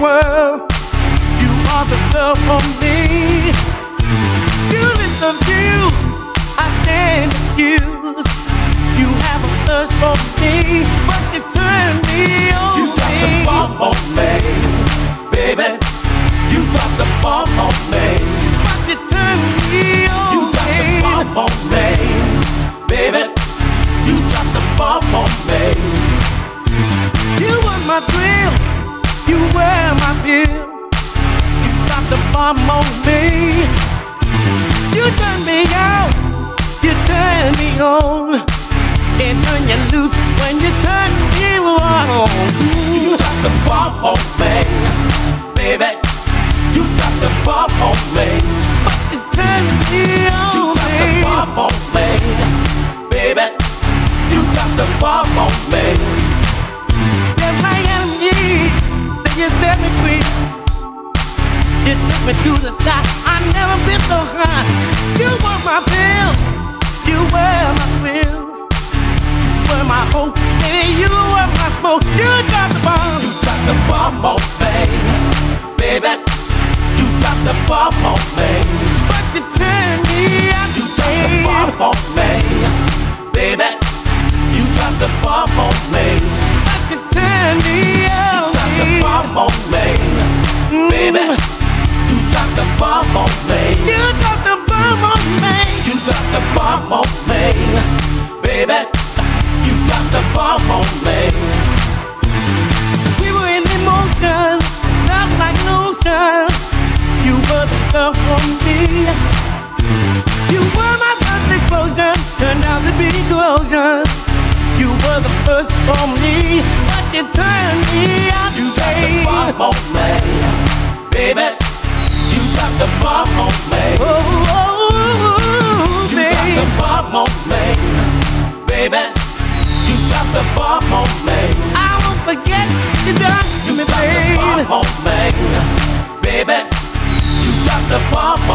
world. You are the girl for me. You list of you, I stand accused. You have a thirst for me, but you turn me on. You got the bomb on me, baby. You got the bomb on me, but you turn me on. You got the bomb on me, baby. You got the bomb on me. You were my you were. You got the bomb on me. You turn me out, you turn me on, and turn you loose when you turn me on. You got the bomb on me, baby. You got the bomb on me, but you turn me on. You got the bomb on me, baby. You got the bomb on me. Took me to the sky. I never been so high. You were my pill. You were my thrill. You were my hope. Baby, you were my smoke. You got the bomb. You got the bomb on me, baby. You dropped the bomb on me. Me. You were my first explosion, turned out to be corrosion. You were the first for me, but you turned me out. You got the bomb on me, baby. You got the bomb on me. Oh, oh, oh, You got the bomb on me, baby. You got the bomb on me. I won't forget you done to You me, got the bomb on me, baby. You got the bomb